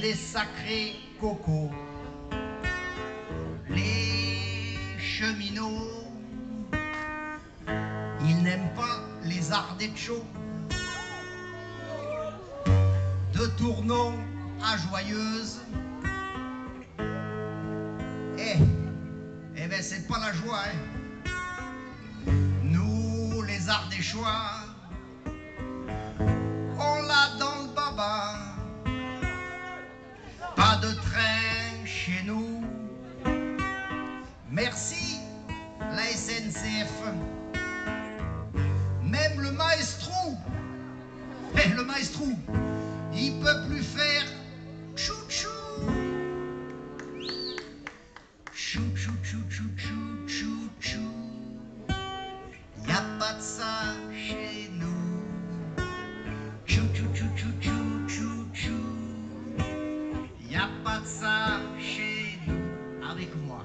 des sacrés cocos. Les cheminots, ils n'aiment pas les ardechos. De tournon à joyeuse. Eh, eh ben c'est pas la joie, hein. Nous, les ardéchois, Merci, la SNCF. Même le maestro, le maestro, il peut plus faire chou-chou. Chou-chou-chou-chou-chou-chou-chou. Y a pas de ça chez nous. Chou-chou-chou-chou-chou-chou-chou. Y a pas de ça chez nous. Avec moi.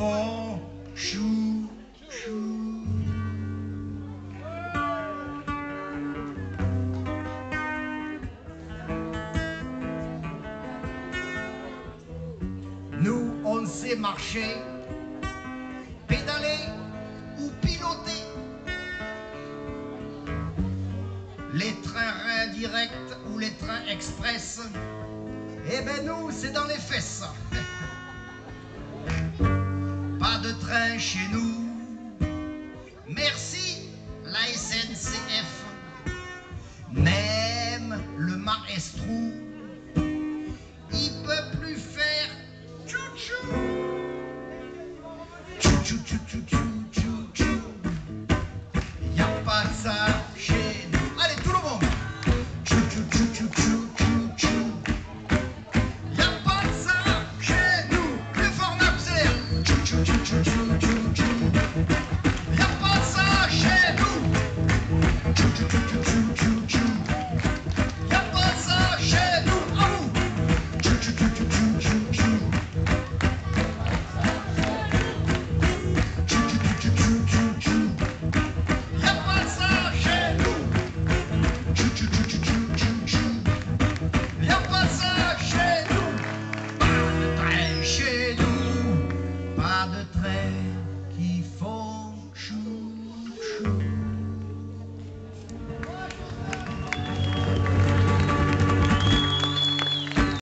Nous, on sait marcher, pédaler ou piloter. Les trains indirects ou les trains express, eh ben nous, c'est dans les fesses. chez nous. Merci la SNCF, même le maestro, il peut plus faire chou-chou. chouchou, chouchou.